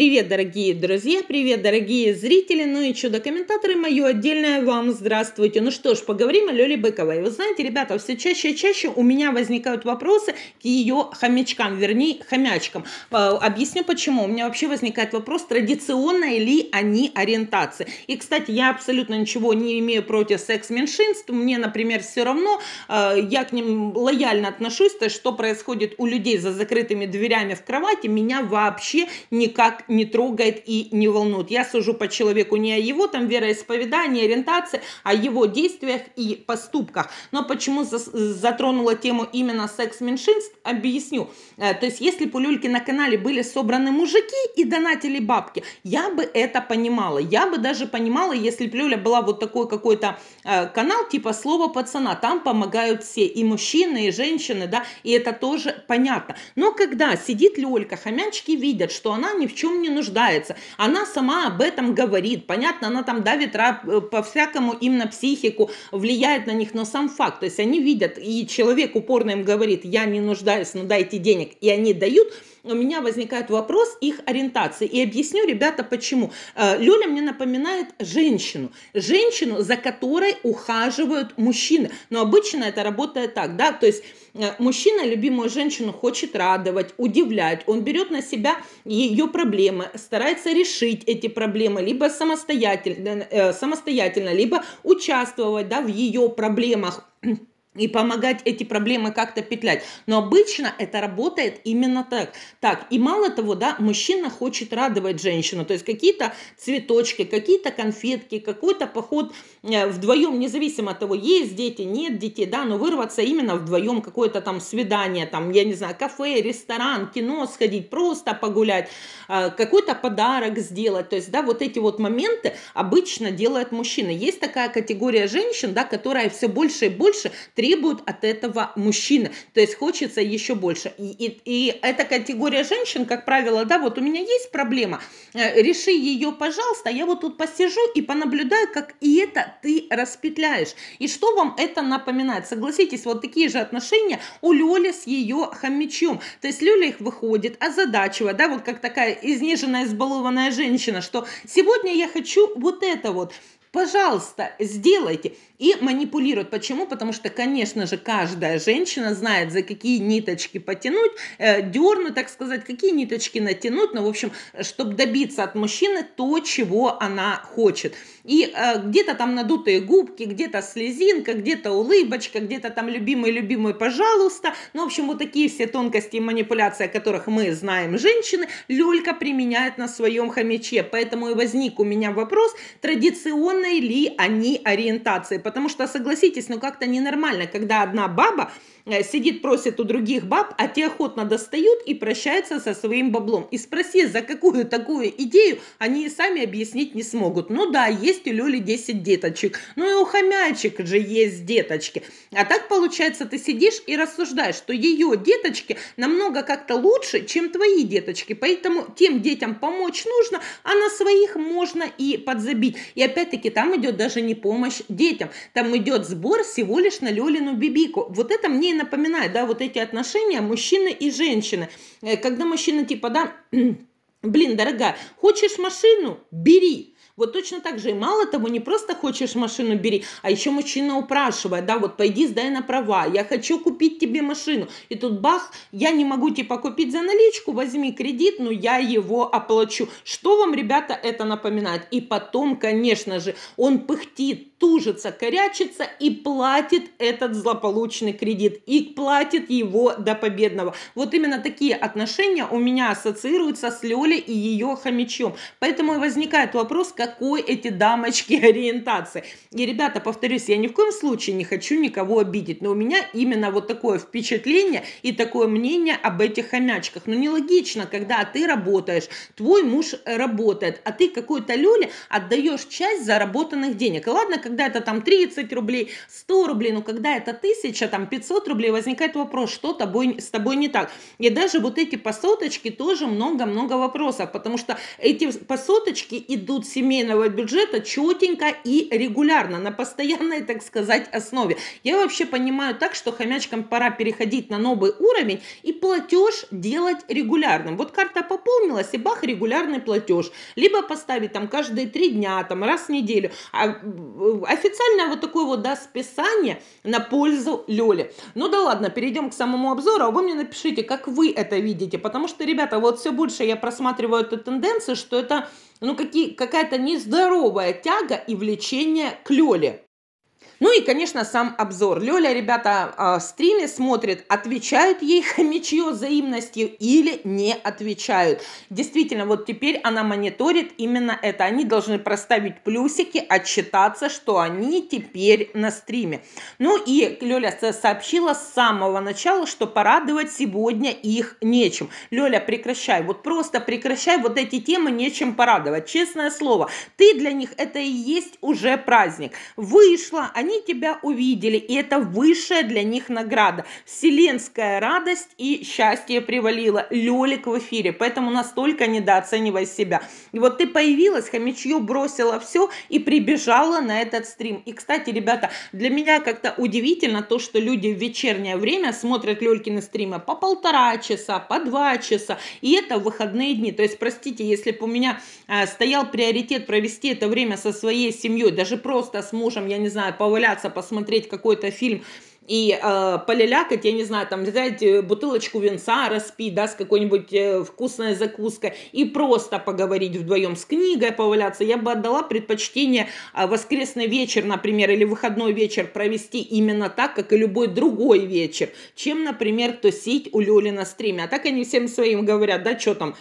Привет, дорогие друзья, привет, дорогие зрители, ну и чудо-комментаторы, мое отдельное вам здравствуйте. Ну что ж, поговорим о Лёле Быковой. Вы знаете, ребята, все чаще и чаще у меня возникают вопросы к ее хомячкам, вернее, хомячкам. А, объясню почему. У меня вообще возникает вопрос, традиционная ли они ориентация. И, кстати, я абсолютно ничего не имею против секс-меньшинств. Мне, например, все равно, а, я к ним лояльно отношусь, то что происходит у людей за закрытыми дверями в кровати, меня вообще никак не трогает и не волнует. Я сужу по человеку не о его там вероисповедании, ориентации, а о его действиях и поступках. Но почему затронула тему именно секс-меньшинств, объясню. Э, то есть, если бы у Люльки на канале были собраны мужики и донатили бабки, я бы это понимала. Я бы даже понимала, если бы Люля была вот такой какой-то э, канал, типа «Слово пацана», там помогают все, и мужчины, и женщины, да, и это тоже понятно. Но когда сидит Люлька, хомячки видят, что она ни в чем чем не нуждается. Она сама об этом говорит. Понятно, она там давит э, по-всякому им на психику, влияет на них, но сам факт. То есть они видят, и человек упорно им говорит, я не нуждаюсь, но дайте денег, и они дают – у меня возникает вопрос их ориентации. И объясню, ребята, почему. Э, Лёля мне напоминает женщину. Женщину, за которой ухаживают мужчины. Но обычно это работает так, да, то есть э, мужчина любимую женщину хочет радовать, удивлять, он берет на себя ее проблемы, старается решить эти проблемы либо самостоятельно, э, самостоятельно либо участвовать да, в ее проблемах и помогать эти проблемы как-то петлять. Но обычно это работает именно так. Так, и мало того, да, мужчина хочет радовать женщину, то есть какие-то цветочки, какие-то конфетки, какой-то поход э, вдвоем, независимо от того, есть дети, нет детей, да, но вырваться именно вдвоем, какое-то там свидание, там, я не знаю, кафе, ресторан, кино сходить, просто погулять, э, какой-то подарок сделать, то есть, да, вот эти вот моменты обычно делает мужчина. Есть такая категория женщин, да, которая все больше и больше требуют от этого мужчины. То есть хочется еще больше. И, и, и эта категория женщин, как правило, да, вот у меня есть проблема, э, реши ее, пожалуйста, я вот тут посижу и понаблюдаю, как и это ты распетляешь. И что вам это напоминает? Согласитесь, вот такие же отношения у Лёли с ее хомячом. То есть Лёля их выходит, озадачивает, да, вот как такая изнеженная, избалованная женщина, что сегодня я хочу вот это вот. Пожалуйста, сделайте. И манипулируют. Почему? Потому что, конечно же, каждая женщина знает, за какие ниточки потянуть, э, дернуть, так сказать, какие ниточки натянуть. Ну, в общем, чтобы добиться от мужчины то, чего она хочет. И э, где-то там надутые губки, где-то слезинка, где-то улыбочка, где-то там любимый-любимый, пожалуйста. Ну, в общем, вот такие все тонкости и манипуляции, о которых мы знаем женщины, Лёлька применяет на своем хомяче. Поэтому и возник у меня вопрос, традиционной ли они ориентации. Потому что, согласитесь, ну как-то ненормально, когда одна баба Э, сидит, просит у других баб, а те охотно достают и прощаются со своим баблом. И спроси, за какую такую идею, они сами объяснить не смогут. Ну да, есть у Лёли 10 деточек, ну и у хомячек же есть деточки. А так получается, ты сидишь и рассуждаешь, что ее деточки намного как-то лучше, чем твои деточки. Поэтому тем детям помочь нужно, а на своих можно и подзабить. И опять-таки там идет даже не помощь детям, там идет сбор всего лишь на Лёлину бибику. Вот это мне напоминает, да, вот эти отношения мужчины и женщины. Э, когда мужчина типа, да, блин, дорогая, хочешь машину? Бери. Вот точно так же и мало того, не просто хочешь машину бери, а еще мужчина упрашивает, да, вот пойди сдай на права, я хочу купить тебе машину. И тут бах, я не могу типа купить за наличку, возьми кредит, но я его оплачу. Что вам, ребята, это напоминает? И потом, конечно же, он пыхтит, тужится, корячится и платит этот злополучный кредит. И платит его до победного. Вот именно такие отношения у меня ассоциируются с Лёлей и ее хомячом. Поэтому и возникает вопрос, какой эти дамочки ориентации. И, ребята, повторюсь, я ни в коем случае не хочу никого обидеть, но у меня именно вот такое впечатление и такое мнение об этих хомячках. Но нелогично, когда ты работаешь, твой муж работает, а ты какой-то Лёле отдаешь часть заработанных денег. И ладно, когда это там 30 рублей, 100 рублей, но когда это 1000, там 500 рублей, возникает вопрос, что тобой, с тобой не так. И даже вот эти посоточки тоже много-много вопросов, потому что эти посоточки идут семейного бюджета четенько и регулярно, на постоянной, так сказать, основе. Я вообще понимаю так, что хомячкам пора переходить на новый уровень и платеж делать регулярным. Вот карта пополнилась, и бах, регулярный платеж. Либо поставить там каждые три дня, там раз в неделю. А официально вот такое вот, да, списание на пользу Лёли. Ну да ладно, перейдем к самому обзору, а вы мне напишите, как вы это видите, потому что, ребята, вот все больше я просматриваю эту тенденцию, что это ну, какие, какая-то нездоровая тяга и влечение к Лёле. Ну и, конечно, сам обзор. Лёля, ребята, а, в стриме смотрит, отвечают ей хомячье взаимностью или не отвечают. Действительно, вот теперь она мониторит именно это. Они должны проставить плюсики, отчитаться, что они теперь на стриме. Ну и Лёля сообщила с самого начала, что порадовать сегодня их нечем. Лёля, прекращай, вот просто прекращай вот эти темы, нечем порадовать. Честное слово, ты для них это и есть уже праздник. Вышла, они они тебя увидели, и это высшая для них награда. Вселенская радость и счастье привалило. Лёлик в эфире, поэтому настолько недооценивай себя. И вот ты появилась, хомячье бросила все и прибежала на этот стрим. И, кстати, ребята, для меня как-то удивительно то, что люди в вечернее время смотрят Лёлькины стримы по полтора часа, по два часа, и это выходные дни. То есть, простите, если бы у меня э, стоял приоритет провести это время со своей семьей, даже просто с мужем, я не знаю, по прогуляться, посмотреть какой-то фильм и э, полялякать, я не знаю, там взять э, бутылочку винца, распить, да, с какой-нибудь э, вкусной закуской и просто поговорить вдвоем с книгой, поваляться, я бы отдала предпочтение э, воскресный вечер, например, или выходной вечер провести именно так, как и любой другой вечер, чем, например, тусить у Лёли на стриме. А так они всем своим говорят, да, что там,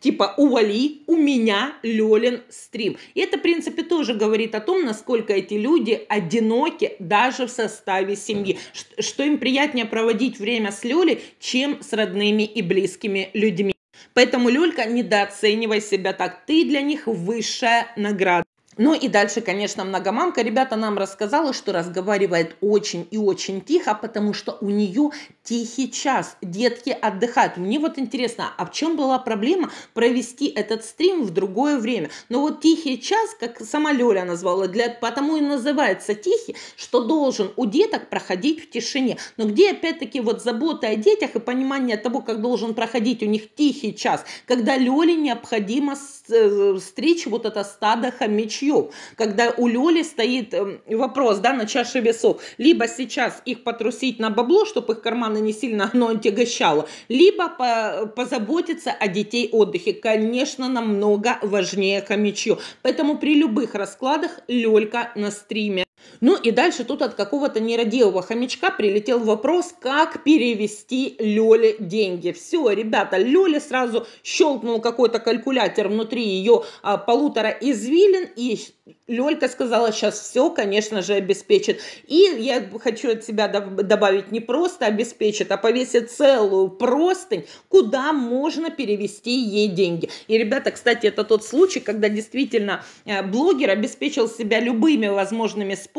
типа ували, у меня Лёлин стрим. И это, в принципе, тоже говорит о том, насколько эти люди одиноки даже в составе семьи, что им приятнее проводить время с Лёлей, чем с родными и близкими людьми. Поэтому, Лёлька, недооценивай себя так. Ты для них высшая награда. Ну и дальше, конечно, многомамка. Ребята нам рассказала, что разговаривает очень и очень тихо, потому что у нее тихий час. Детки отдыхают. Мне вот интересно, а в чем была проблема провести этот стрим в другое время? Но вот тихий час, как сама Лёля назвала, для, потому и называется тихий, что должен у деток проходить в тишине. Но где опять-таки вот забота о детях и понимание того, как должен проходить у них тихий час, когда Лёле необходимо стричь вот это стадо хомячьих чье. Когда у Лёли стоит эм, вопрос да, на чаше весов, либо сейчас их потрусить на бабло, чтобы их карманы не сильно оно отягощало, либо по, позаботиться о детей отдыхе. Конечно, намного важнее хомячье. Поэтому при любых раскладах Лёлька на стриме. Ну и дальше тут от какого-то нерадивого хомячка прилетел вопрос, как перевести Лёле деньги. Все, ребята, Лёле сразу щелкнул какой-то калькулятор внутри ее а, полутора извилин и Лёлька сказала, сейчас все, конечно же, обеспечит. И я хочу от себя добавить, не просто обеспечит, а повесит целую простынь, куда можно перевести ей деньги. И, ребята, кстати, это тот случай, когда действительно э, блогер обеспечил себя любыми возможными способами,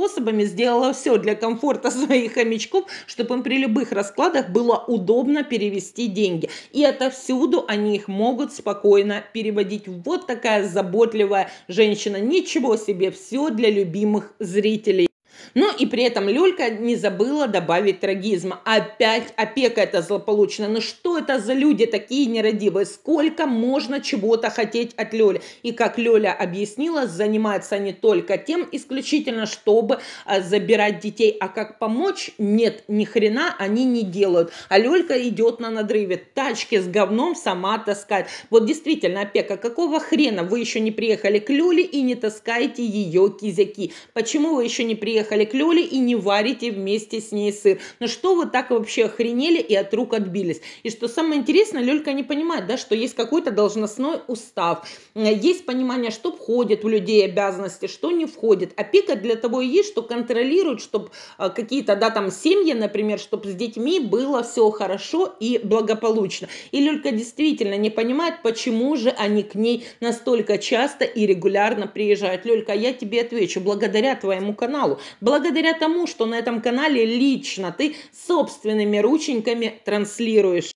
сделала все для комфорта своих хомячков, чтобы им при любых раскладах было удобно перевести деньги. И отовсюду они их могут спокойно переводить. Вот такая заботливая женщина. Ничего себе все для любимых зрителей. Ну и при этом Люлька не забыла добавить трагизма. Опять опека это злополучно. Ну что это за люди такие нерадивые? Сколько можно чего-то хотеть от Лёли? И как Лёля объяснила, занимаются они только тем исключительно, чтобы а, забирать детей. А как помочь? Нет, ни хрена они не делают. А Лёлька идет на надрыве. Тачки с говном сама таскает. Вот действительно, опека, какого хрена вы еще не приехали к Лёле и не таскаете ее кизяки? Почему вы еще не приехали приехали к Лёле и не варите вместе с ней сыр. Ну что вы так вообще охренели и от рук отбились? И что самое интересное, Лёлька не понимает, да, что есть какой-то должностной устав, есть понимание, что входит в людей обязанности, что не входит. Опека для того и есть, что контролирует, чтобы а, какие-то, да, там семьи, например, чтобы с детьми было все хорошо и благополучно. И Люлька действительно не понимает, почему же они к ней настолько часто и регулярно приезжают. Люлька, я тебе отвечу, благодаря твоему каналу, благодаря тому, что на этом канале лично ты собственными рученьками транслируешь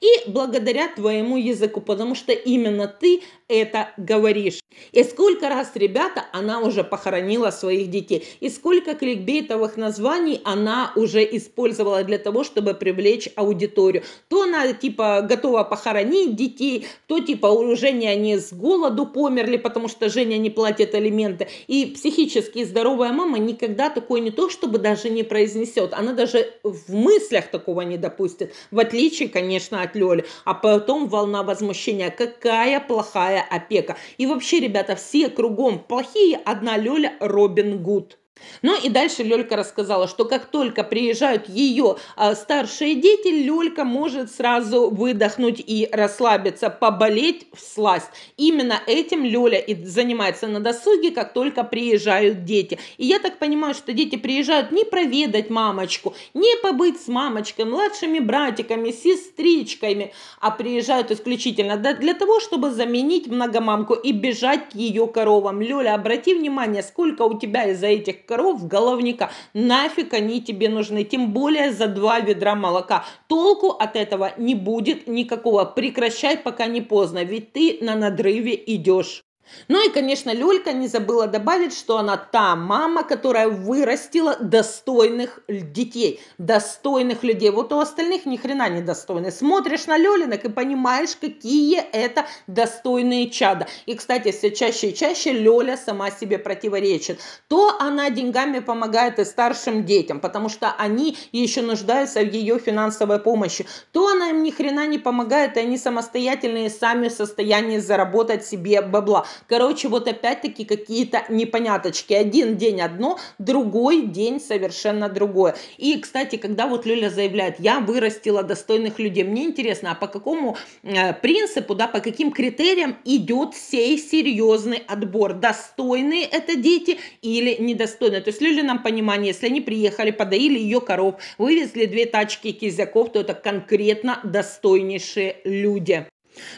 и благодаря твоему языку, потому что именно ты это говоришь. И сколько раз, ребята, она уже похоронила своих детей. И сколько кликбейтовых названий она уже использовала для того, чтобы привлечь аудиторию. То она типа готова похоронить детей, то типа у Жени они с голоду померли, потому что Женя не платит алименты. И психически здоровая мама никогда такое не то, чтобы даже не произнесет. Она даже в мыслях такого не допустит. В отличие, конечно, от Лёли. А потом волна возмущения. Какая плохая опека. И вообще, ребята, все кругом плохие, одна Лёля Робин Гуд. Ну и дальше Лёлька рассказала, что как только приезжают ее а, старшие дети, Лёлька может сразу выдохнуть и расслабиться, поболеть в сласть. Именно этим Лёля и занимается на досуге, как только приезжают дети. И я так понимаю, что дети приезжают не проведать мамочку, не побыть с мамочкой, младшими братиками, сестричками, а приезжают исключительно для того, чтобы заменить многомамку и бежать к ее коровам. Лёля, обрати внимание, сколько у тебя из-за этих коров головника. Нафиг они тебе нужны, тем более за два ведра молока. Толку от этого не будет никакого. Прекращай, пока не поздно, ведь ты на надрыве идешь. Ну и, конечно, Лёлька не забыла добавить, что она та мама, которая вырастила достойных детей, достойных людей. Вот у остальных ни хрена не достойны. Смотришь на Лёлинок и понимаешь, какие это достойные чада. И, кстати, все чаще и чаще Лёля сама себе противоречит. То она деньгами помогает и старшим детям, потому что они еще нуждаются в ее финансовой помощи. То она им ни хрена не помогает, и они самостоятельные сами в состоянии заработать себе бабла. Короче, вот опять-таки какие-то непоняточки. Один день одно, другой день совершенно другое. И, кстати, когда вот Лёля заявляет, я вырастила достойных людей, мне интересно, а по какому э, принципу, да, по каким критериям идет сей серьезный отбор? Достойные это дети или недостойные? То есть в нам понимание, если они приехали, подоили ее коров, вывезли две тачки кизяков, то это конкретно достойнейшие люди.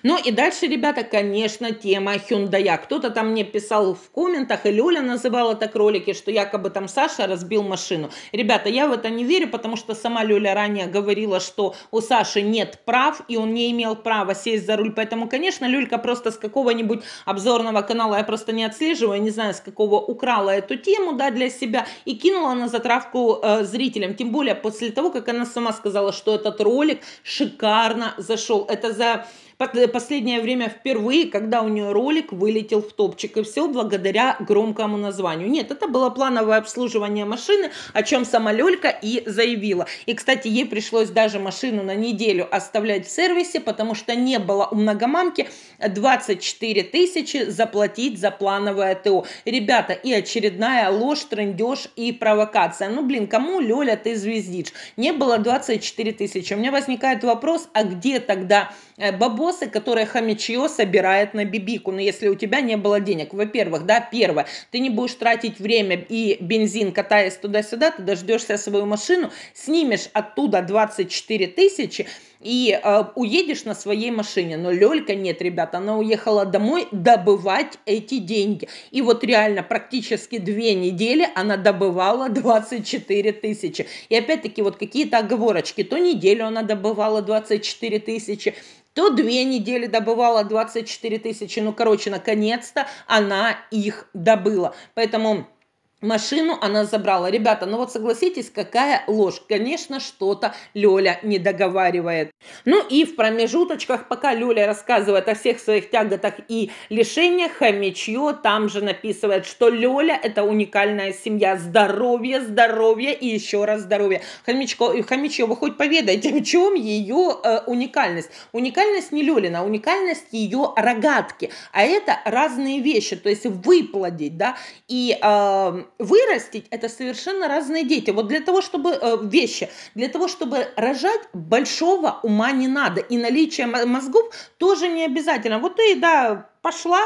Ну и дальше, ребята, конечно, тема Хюндая. Кто-то там мне писал в комментах, и Лёля называла так ролики, что якобы там Саша разбил машину. Ребята, я в это не верю, потому что сама Лёля ранее говорила, что у Саши нет прав, и он не имел права сесть за руль. Поэтому, конечно, Люлька просто с какого-нибудь обзорного канала, я просто не отслеживаю, не знаю, с какого украла эту тему, да, для себя, и кинула на затравку э, зрителям. Тем более после того, как она сама сказала, что этот ролик шикарно зашел. Это за последнее время впервые, когда у нее ролик вылетел в топчик. И все благодаря громкому названию. Нет, это было плановое обслуживание машины, о чем сама Лёлька и заявила. И, кстати, ей пришлось даже машину на неделю оставлять в сервисе, потому что не было у многомамки 24 тысячи заплатить за плановое ТО. Ребята, и очередная ложь, трендеж и провокация. Ну, блин, кому, Лёля, ты звездишь? Не было 24 тысячи. У меня возникает вопрос, а где тогда э, бабос бабосы, которые хомячье собирает на бибику. Но если у тебя не было денег, во-первых, да, первое, ты не будешь тратить время и бензин, катаясь туда-сюда, ты дождешься свою машину, снимешь оттуда 24 тысячи, и э, уедешь на своей машине. Но Лёлька нет, ребята, она уехала домой добывать эти деньги. И вот реально практически две недели она добывала 24 тысячи. И опять-таки вот какие-то оговорочки. То неделю она добывала 24 тысячи, то две недели добывала 24 тысячи. Ну, короче, наконец-то она их добыла. Поэтому Машину она забрала. Ребята, ну вот согласитесь, какая ложь. Конечно, что-то Лёля не договаривает. Ну и в промежуточках, пока Лёля рассказывает о всех своих тяготах и лишениях, хомячье там же написывает, что Лёля это уникальная семья. Здоровье, здоровье и еще раз здоровье. Хомячко, хомячье, вы хоть поведайте, в чем ее э, уникальность? Уникальность не Лёлина, уникальность ее рогатки. А это разные вещи. То есть выплодить, да, и э, вырастить, это совершенно разные дети. Вот для того, чтобы э, вещи, для того, чтобы рожать, большого ума не надо. И наличие мозгов тоже не обязательно. Вот ты, да, пошла,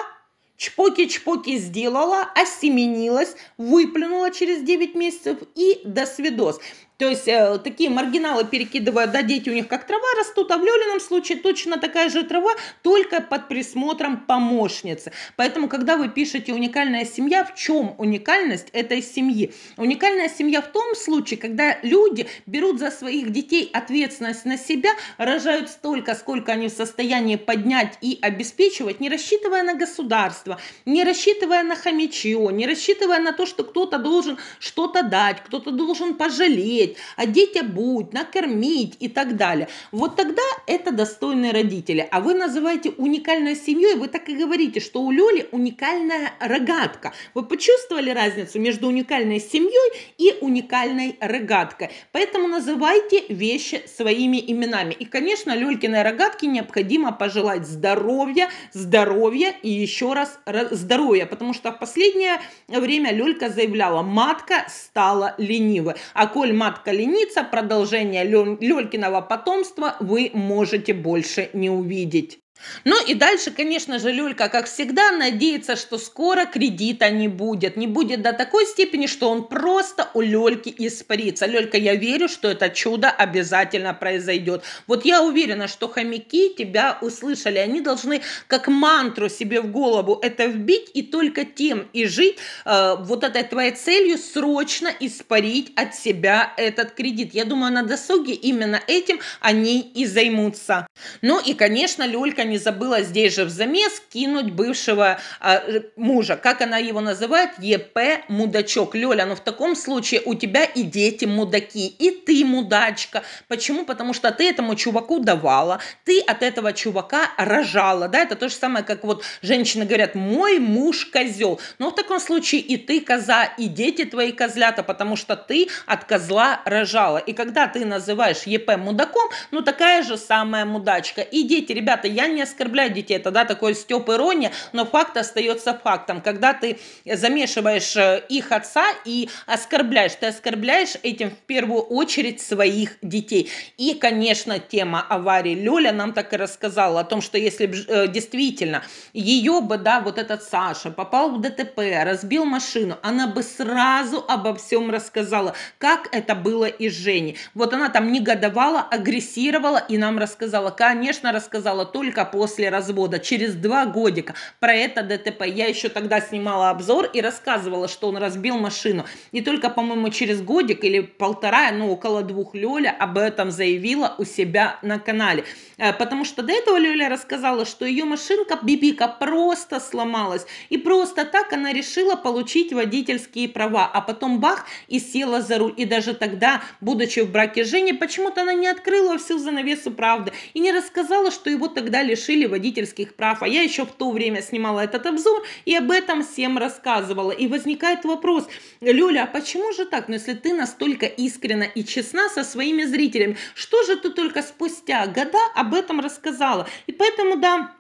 чпоки-чпоки сделала, осеменилась, выплюнула через 9 месяцев и до свидос. То есть э, такие маргиналы перекидывают, да, дети у них как трава растут, а в Лёлином случае точно такая же трава, только под присмотром помощницы. Поэтому, когда вы пишете «уникальная семья», в чем уникальность этой семьи? Уникальная семья в том случае, когда люди берут за своих детей ответственность на себя, рожают столько, сколько они в состоянии поднять и обеспечивать, не рассчитывая на государство, не рассчитывая на хомячье, не рассчитывая на то, что кто-то должен что-то дать, кто-то должен пожалеть, одеть, одеть обуть, накормить и так далее. Вот тогда это достойные родители. А вы называете уникальной семьей, вы так и говорите, что у Лёли уникальная рогатка. Вы почувствовали разницу между уникальной семьей и уникальной рогаткой? Поэтому называйте вещи своими именами. И, конечно, Лёлькиной рогатке необходимо пожелать здоровья, здоровья и еще раз здоровья, потому что в последнее время Лёлька заявляла, матка стала ленивой. А коль матка ленится, продолжение Лёлькиного потомства вы можете больше не увидеть. Ну и дальше, конечно же, Люлька, как всегда, надеется, что скоро кредита не будет. Не будет до такой степени, что он просто у Лёльки испарится. Лёлька, я верю, что это чудо обязательно произойдет. Вот я уверена, что хомяки тебя услышали. Они должны как мантру себе в голову это вбить и только тем и жить э, вот этой твоей целью срочно испарить от себя этот кредит. Я думаю, на досуге именно этим они и займутся. Ну и, конечно, Лёлька не забыла здесь же в замес кинуть бывшего а, мужа. Как она его называет? ЕП мудачок. Лёля, ну в таком случае у тебя и дети мудаки, и ты мудачка. Почему? Потому что ты этому чуваку давала, ты от этого чувака рожала. Да? Это то же самое, как вот женщины говорят, мой муж козел. Но в таком случае и ты коза, и дети твои козлята, потому что ты от козла рожала. И когда ты называешь ЕП мудаком, ну такая же самая мудачка. И дети, ребята, я не оскорблять детей, это да, такой степ ирония, но факт остается фактом. Когда ты замешиваешь э, их отца и оскорбляешь, ты оскорбляешь этим в первую очередь своих детей. И, конечно, тема аварии Лёля нам так и рассказала о том, что если э, действительно ее бы, да, вот этот Саша попал в ДТП, разбил машину, она бы сразу обо всем рассказала, как это было и Жене. Вот она там негодовала, агрессировала и нам рассказала. Конечно, рассказала только после развода, через два годика. Про это ДТП. Я еще тогда снимала обзор и рассказывала, что он разбил машину. И только, по-моему, через годик или полтора, ну, около двух Лёля об этом заявила у себя на канале. Э, потому что до этого Лёля рассказала, что ее машинка Бибика просто сломалась. И просто так она решила получить водительские права. А потом бах и села за руль. И даже тогда, будучи в браке с Женей, почему-то она не открыла всю занавесу правды. И не рассказала, что его тогда лишили лишили водительских прав. А я еще в то время снимала этот обзор и об этом всем рассказывала. И возникает вопрос, Лёля, а почему же так? Ну, если ты настолько искренна и честна со своими зрителями, что же ты только спустя года об этом рассказала? И поэтому, да,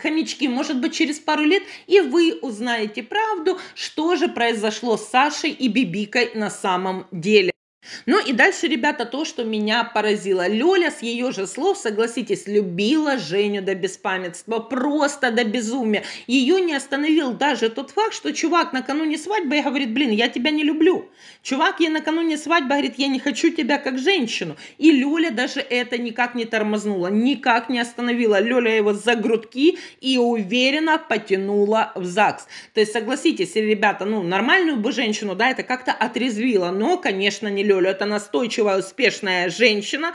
Хомячки, может быть, через пару лет и вы узнаете правду, что же произошло с Сашей и Бибикой на самом деле. Ну и дальше, ребята, то, что меня поразило. Лёля с ее же слов, согласитесь, любила Женю до беспамятства, просто до безумия. Ее не остановил даже тот факт, что чувак накануне свадьбы говорит, блин, я тебя не люблю. Чувак ей накануне свадьбы говорит, я не хочу тебя как женщину. И Лёля даже это никак не тормознула, никак не остановила. Лёля его за грудки и уверенно потянула в ЗАГС. То есть, согласитесь, ребята, ну, нормальную бы женщину, да, это как-то отрезвило, но, конечно, не Лёля Лёлю. Это настойчивая, успешная женщина,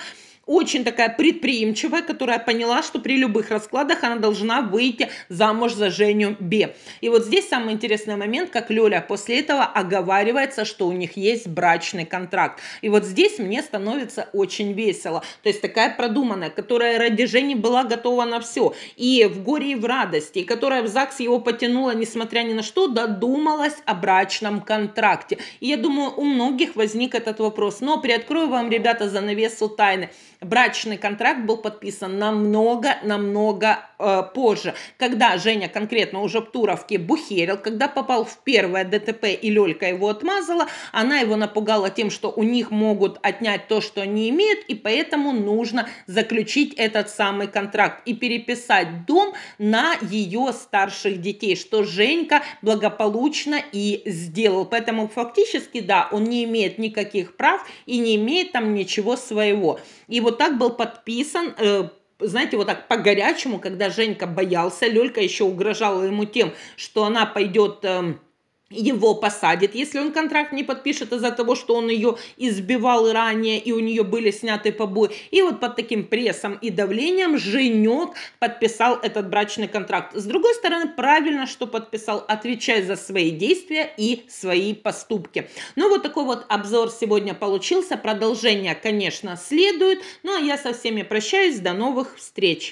очень такая предприимчивая, которая поняла, что при любых раскладах она должна выйти замуж за Женю Б. И вот здесь самый интересный момент, как Лёля после этого оговаривается, что у них есть брачный контракт. И вот здесь мне становится очень весело. То есть такая продуманная, которая ради Жени была готова на все. И в горе, и в радости, и которая в ЗАГС его потянула, несмотря ни на что, додумалась о брачном контракте. И я думаю, у многих возник этот вопрос. Но приоткрою вам, ребята, занавесу тайны. Брачный контракт был подписан намного-намного э, позже, когда Женя конкретно уже в Туровке бухерил, когда попал в первое ДТП и Лёлька его отмазала, она его напугала тем, что у них могут отнять то, что они имеют, и поэтому нужно заключить этот самый контракт и переписать дом на ее старших детей, что Женька благополучно и сделал. Поэтому фактически, да, он не имеет никаких прав и не имеет там ничего своего. И вот так был подписан э, знаете, вот так по-горячему, когда Женька боялся, Лёлька еще угрожала ему тем, что она пойдет... Э, его посадит, если он контракт не подпишет из-за того, что он ее избивал ранее, и у нее были сняты побои. И вот под таким прессом и давлением Женек подписал этот брачный контракт. С другой стороны, правильно, что подписал, отвечай за свои действия и свои поступки. Ну, вот такой вот обзор сегодня получился. Продолжение, конечно, следует. Ну, а я со всеми прощаюсь. До новых встреч.